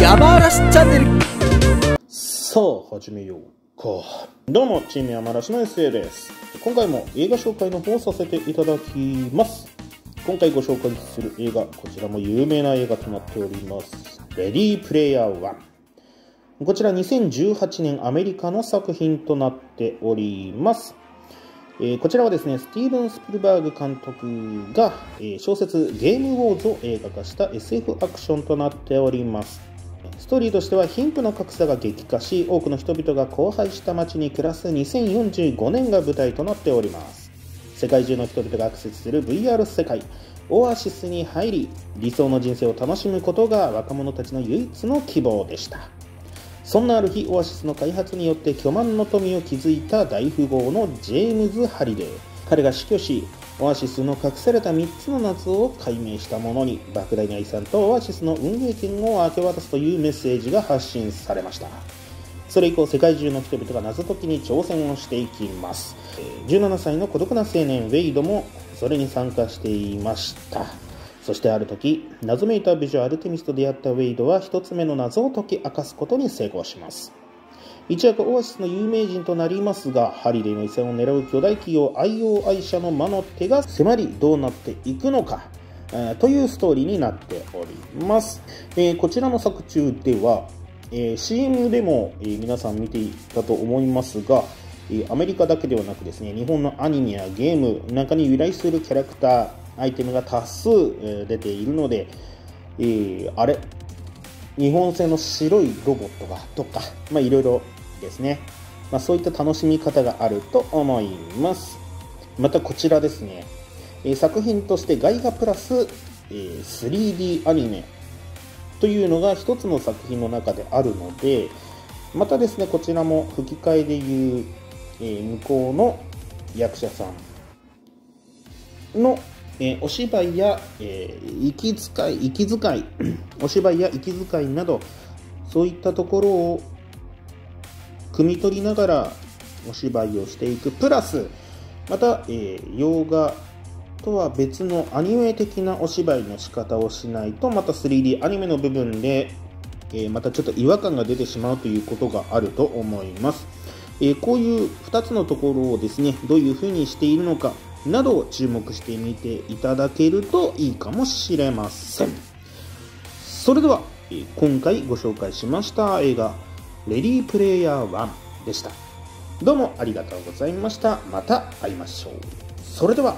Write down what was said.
山嵐チャンネル。さあ始めようか。どうもチーム山嵐の SA です。今回も映画紹介の方させていただきます。今回ご紹介する映画こちらも有名な映画となっております。レディープレイヤー1こちら2018年アメリカの作品となっております。えー、こちらはですね、スティーブン・スピルバーグ監督が、えー、小説ゲームウォーズを映画化した SF アクションとなっております。ストーリーとしては貧富の格差が激化し、多くの人々が荒廃した街に暮らす2045年が舞台となっております。世界中の人々がアクセスする VR 世界、オアシスに入り、理想の人生を楽しむことが若者たちの唯一の希望でした。そんなある日オアシスの開発によって巨万の富を築いた大富豪のジェームズ・ハリデー彼が死去しオアシスの隠された3つの夏を解明したものに莫大な遺産とオアシスの運営権を明け渡すというメッセージが発信されました。それ以降世界中の人々が謎解きに挑戦をしていきます。17歳の孤独な青年ウェイドもそれに参加していました。そしてある時謎めいた美女アルテミスと出会ったウェイドは一つ目の謎を解き明かすことに成功します。一躍オアシスの有名人となりますがハリデーの遺産を狙う巨大企業 IO 愛者の魔の手が迫りどうなっていくのか、えー、というストーリーになっております、えー、こちらの作中では、えー、CM でも、え皆さん見ていたと思いますがアメリカだけではなくですね日本のアニメやゲームなんかに由来するキャラクターアイテムが多数出ているので、え、あれ？日本製の白いロボットがとか、まあ、いろいろですね、まあ、そういった楽しみ方があると思います。またこちらですね、え、作品としてガイガプラス、え、3D アニメ。というのが一つの作品の中であるのでまたですねこちらも吹き替えでいう、え、向こうの役者さんのえ、お芝居や、え、息遣い、息遣い、お芝居や息遣いなど、そういったところを汲み取りながらお芝居をしていく。プラス、また、えー、洋画とは別のアニメ的なお芝居の仕方をしないと、また 3D アニメの部分で、えー、またちょっと違和感が出てしまうということがあると思います。えー、こういう2つのところをですね、どういうふうにしているのか、などを注目してみていただけるといいかもしれませんそれでは今回ご紹介しました映画「レディープレイヤー1」でした。どうもありがとうございました。また会いましょう。それでは。